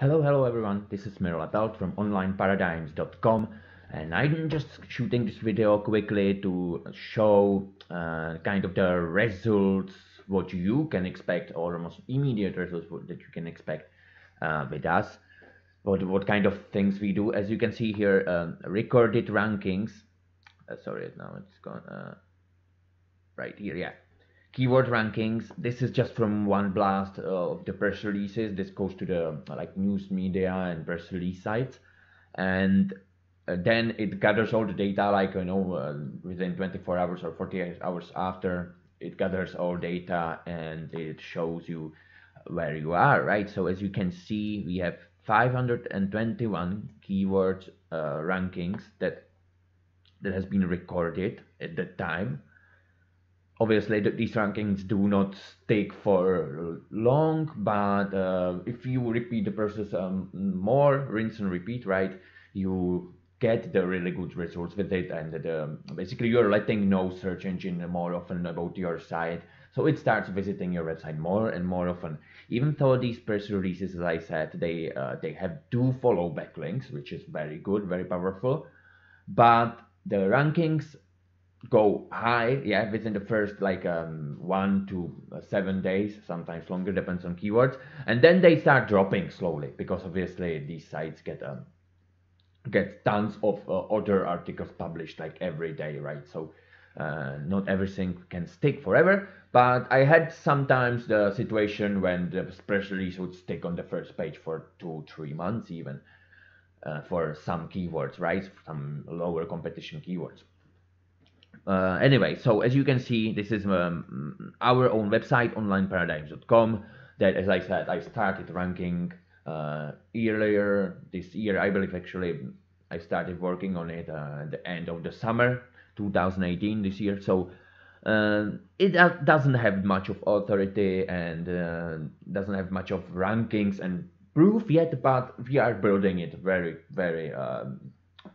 Hello, hello everyone, this is Miro Adult from onlineparadigms.com and I'm just shooting this video quickly to show uh, kind of the results, what you can expect, or almost immediate results that you can expect uh, with us. What, what kind of things we do. As you can see here, um, recorded rankings. Uh, sorry, now it's gone. Uh, right here, yeah keyword rankings. This is just from one blast of the press releases. This goes to the like news media and press release sites. And uh, then it gathers all the data like you know uh, within 24 hours or 48 hours after it gathers all data and it shows you where you are right? So as you can see we have 521 keyword uh, rankings that that has been recorded at the time obviously these rankings do not take for long but uh, if you repeat the process um, more rinse and repeat right you get the really good results with it and um, basically you're letting know search engine more often about your site. So it starts visiting your website more and more often. Even though these press releases as i said they uh, they have do follow backlinks which is very good very powerful but the rankings go high yeah within the first like um, one to uh, seven days sometimes longer depends on keywords. And then they start dropping slowly because obviously these sites get um, get tons of uh, other articles published like every day right? So uh, not everything can stick forever. But i had sometimes the situation when the press release would stick on the first page for two three months even uh, for some keywords right? Some lower competition keywords uh, anyway, so as you can see, this is um, our own website, onlineparadigms.com, that, as I said, I started ranking uh, earlier this year. I believe actually I started working on it uh, at the end of the summer 2018 this year. So uh, it doesn't have much of authority and uh, doesn't have much of rankings and proof yet, but we are building it very, very um,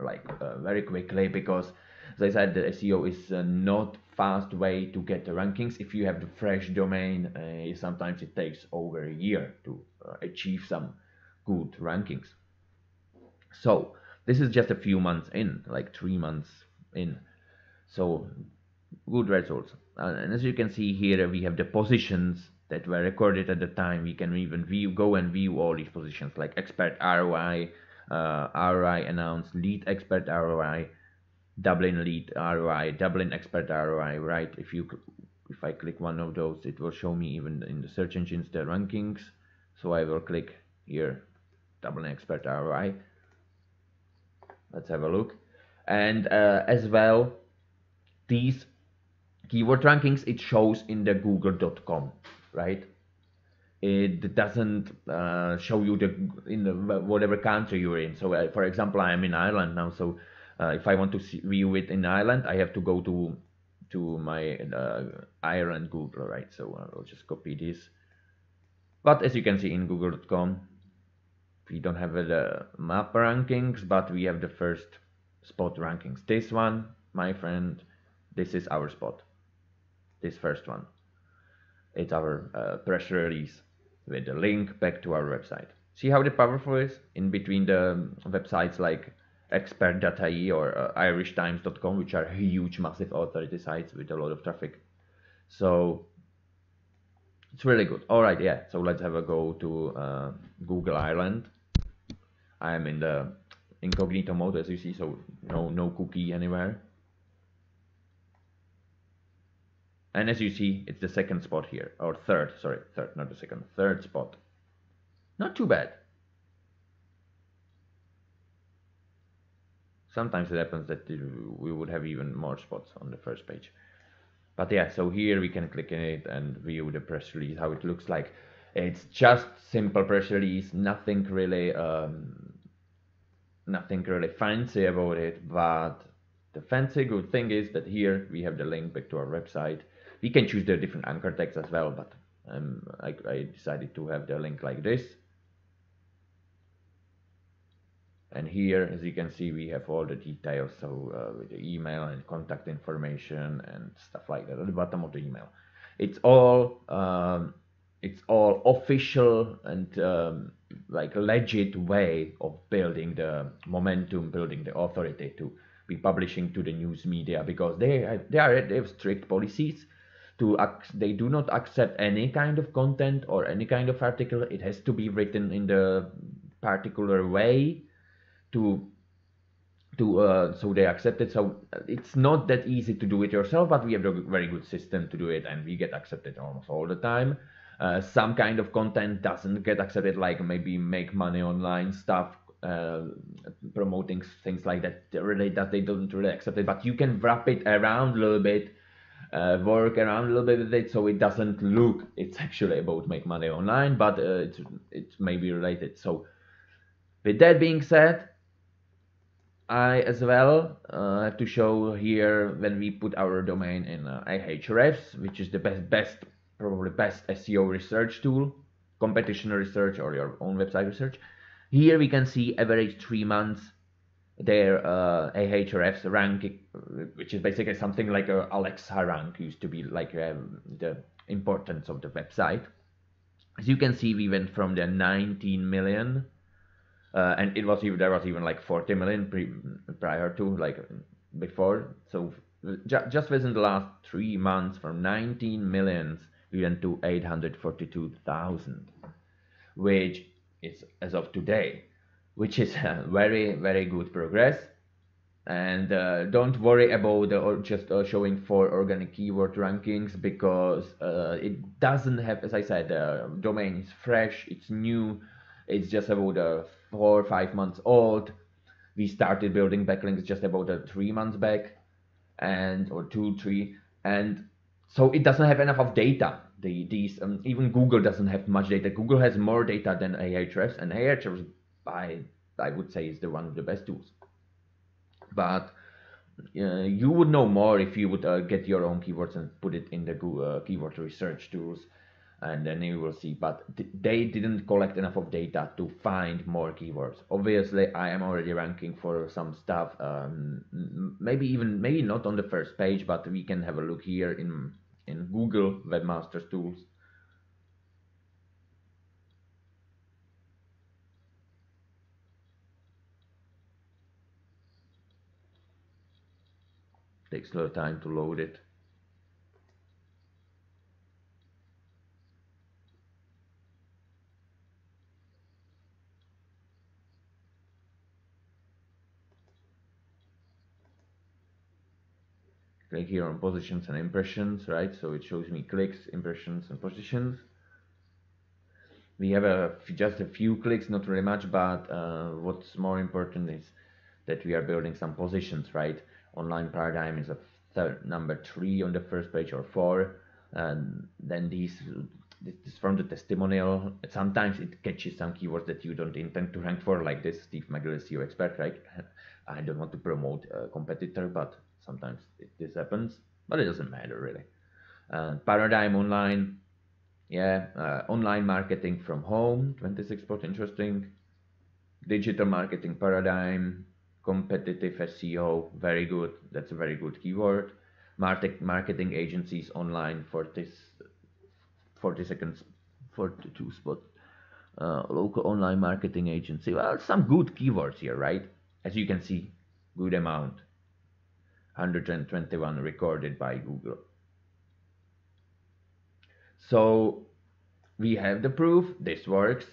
like uh, very quickly because as I said, the SEO is uh, not fast way to get the rankings. If you have the fresh domain, uh, sometimes it takes over a year to uh, achieve some good rankings. So this is just a few months in, like three months in. So good results. And as you can see here, we have the positions that were recorded at the time. We can even view, go and view all these positions like expert ROI, uh, ROI announced, lead expert ROI, Dublin lead ROI, Dublin expert ROI, right? If you if I click one of those, it will show me even in the search engines the rankings. So I will click here, Dublin expert ROI. Let's have a look. And uh, as well, these keyword rankings it shows in the google.com, right? It doesn't uh, show you the in the whatever country you're in. So, uh, for example, I am in Ireland now, so if I want to see, view it in Ireland, I have to go to to my uh, Ireland Google, right? So uh, I'll just copy this. But as you can see in google.com, we don't have the map rankings, but we have the first spot rankings. This one, my friend, this is our spot. This first one. It's our uh, press release with the link back to our website. See how the powerful is in between the websites like expert.ie or uh, irishtimes.com, which are huge, massive authority sites with a lot of traffic. So it's really good. All right, yeah. So let's have a go to uh, Google Ireland. I am in the incognito mode, as you see, so no no cookie anywhere. And as you see, it's the second spot here, or third, sorry, third, not the second, third spot. Not too bad. Sometimes it happens that we would have even more spots on the first page. But yeah so here we can click in it and view the press release how it looks like. It's just simple press release nothing really um, nothing really fancy about it but the fancy good thing is that here we have the link back to our website. We can choose the different anchor text as well but um, I, I decided to have the link like this and here as you can see we have all the details. So uh, with the email and contact information and stuff like that at the bottom of the email. It's all um, it's all official and um, like legit way of building the momentum, building the authority to be publishing to the news media because they have, they are they have strict policies to they do not accept any kind of content or any kind of article. It has to be written in the particular way to to uh, so they accept it. So it's not that easy to do it yourself but we have a very good system to do it and we get accepted almost all the time. Uh, some kind of content doesn't get accepted like maybe make money online stuff uh, promoting things like that really that they don't really accept it. But you can wrap it around a little bit uh, work around a little bit with it so it doesn't look it's actually about make money online but uh, it's it's maybe related. So with that being said I as well uh, have to show here when we put our domain in uh, Ahrefs, which is the best, best, probably best SEO research tool, competition research or your own website research. Here we can see average three months their uh, Ahrefs rank, which is basically something like a Alexa rank used to be like um, the importance of the website. As you can see, we went from the 19 million uh, and it was even there was even like 40 million pre, prior to like before. So ju just within the last three months from 19 millions we went to 842,000 which is as of today which is very very good progress. And uh, don't worry about uh, just uh, showing four organic keyword rankings because uh, it doesn't have as i said the domain is fresh it's new it's just about uh, four or five months old. We started building backlinks just about uh, three months back, and or two, three, and so it doesn't have enough of data. The these um, even Google doesn't have much data. Google has more data than Ahrefs, and Ahrefs I I would say is the one of the best tools. But uh, you would know more if you would uh, get your own keywords and put it in the Google uh, keyword research tools and then you will see. But they didn't collect enough of data to find more keywords. Obviously i am already ranking for some stuff um, maybe even maybe not on the first page but we can have a look here in in google webmasters tools. Takes a little time to load it click here on positions and impressions, right? So it shows me clicks, impressions, and positions. We have a, just a few clicks, not very much, but uh, what's more important is that we are building some positions, right? Online paradigm is a third, number three on the first page or four. And then these, this is from the testimonial. Sometimes it catches some keywords that you don't intend to rank for, like this Steve McGill SEO expert, right? I don't want to promote a competitor, but sometimes this happens, but it doesn't matter really. Uh, paradigm online, yeah, uh, online marketing from home, 26 spot, interesting. Digital marketing paradigm, competitive SEO, very good. That's a very good keyword. Market marketing agencies online for this 40 seconds, 42 spot. Uh, local online marketing agency. Well, some good keywords here, right? As you can see, good amount. 121 recorded by Google. So we have the proof, this works.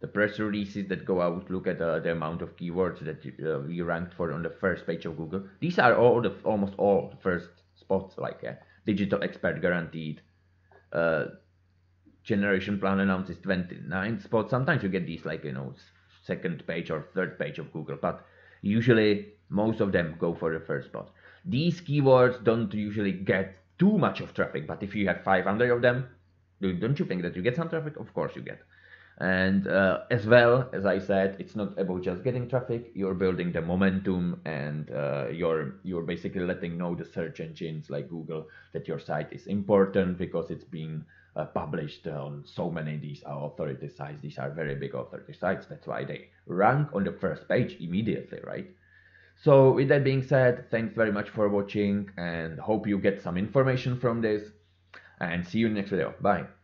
The press releases that go out look at uh, the amount of keywords that uh, we ranked for on the first page of Google. These are all the almost all the first spots like uh, digital expert guaranteed. Uh, generation plan announces 29 spots. Sometimes you get these like you know second page or third page of Google, but usually most of them go for the first spot. These keywords don't usually get too much of traffic, but if you have 500 of them, don't you think that you get some traffic? Of course you get. And uh, as well, as I said, it's not about just getting traffic. You're building the momentum, and uh, you're you're basically letting know the search engines like Google that your site is important because it's being uh, published on so many these authority sites. These are very big authority sites. That's why they rank on the first page immediately, right? So with that being said, thanks very much for watching and hope you get some information from this and see you in the next video. Bye.